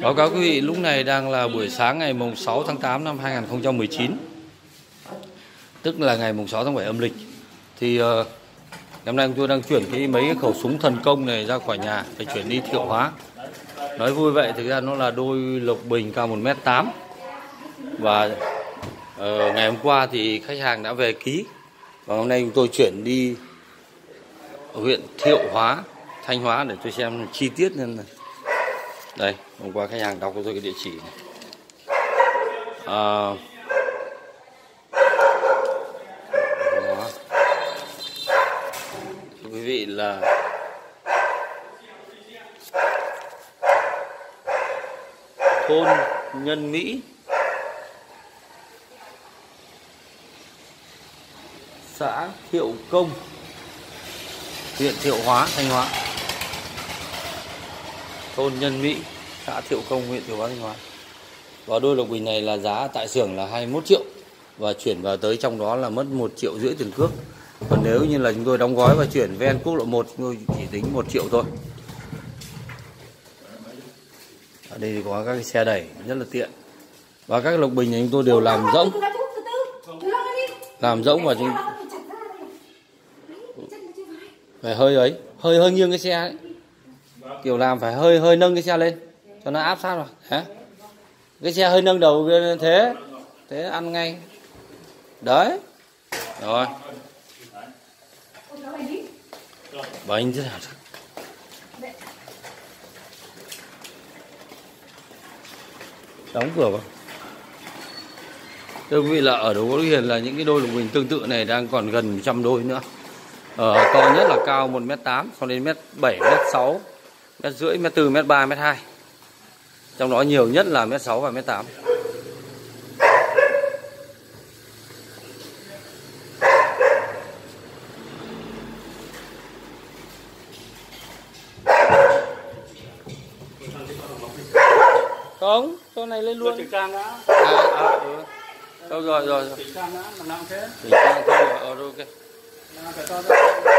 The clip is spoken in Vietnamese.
Báo cáo quý vị, lúc này đang là buổi sáng ngày mùng 6 tháng 8 năm 2019 Tức là ngày mùng 6 tháng 7 âm lịch. Thì ờ, uh, hôm nay chúng tôi đang chuyển cái mấy cái khẩu súng thần công này ra khỏi nhà Để chuyển đi thiệu hóa. Nói vui vậy, thực ra nó là đôi lộc bình cao 1m8 Và uh, ngày hôm qua thì khách hàng đã về ký. Và hôm nay chúng tôi chuyển đi huyện Thiệu Hóa, Thanh Hóa để tôi xem chi tiết nên là đây hôm qua khách hàng đọc cho tôi cái địa chỉ này. À, đó. Thưa quý vị là thôn Nhân Mỹ. Xã Thiệu Công huyện Thiệu Hóa Thanh Hóa thôn Nhân Mỹ, xã Thiệu Công, huyện Thiệu Hóa, Thanh Hóa. Và đôi lộc bình này là giá tại xưởng là 21 triệu và chuyển vào tới trong đó là mất 1 triệu rưỡi tiền cước. Còn nếu như là chúng tôi đóng gói và chuyển ven quốc lộ 1 chúng tôi chỉ tính 1 triệu thôi. Ở đây thì có các cái xe đẩy rất là tiện. Và các lộc bình này chúng tôi đều làm rỗng. Làm rỗng và chúng phải hơi ấy, hơi hơi nghiêng cái xe ấy Vâng. kiểu làm phải hơi hơi nâng cái xe lên cho nó áp sát vào. Hả? Cái xe hơi nâng đầu thế. Thế ăn ngay. Đấy. Rồi. Bánh thế nào đóng cửa vào. Thưa quý vị là ở đồ gỗ hiền là những cái đôi lục bình tương tự này đang còn gần trăm đôi nữa. Ờ, to nhất là cao 1 m 8 cho đến mét 7 mét 6 mét rưỡi mét tư mét ba mét hai. Trong đó nhiều nhất là mét sáu và mét tám. Không chỗ này lên luôn. Trang đã. À, à, ừ. Đâu rồi rồi rồi. Chỉnh trang đã làm thế. Chỉnh trang thôi rồi ờ, ok. To ra